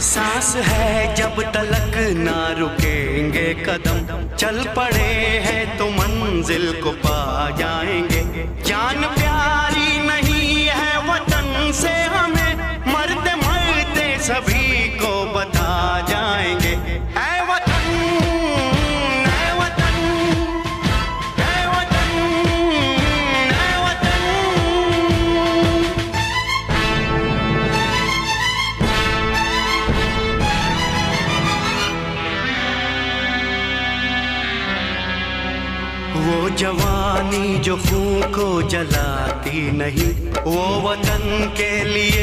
सांस है जब तलक ना रुकेंगे कदम। चल पड़े हैं तो मंजिल को पा जाएँगे। जान प्यारी नहीं है वतन से हमें मरते मरते सभी को बता जाएँगे वो जवानी जो खून को जलाती नहीं वो वतन के लिए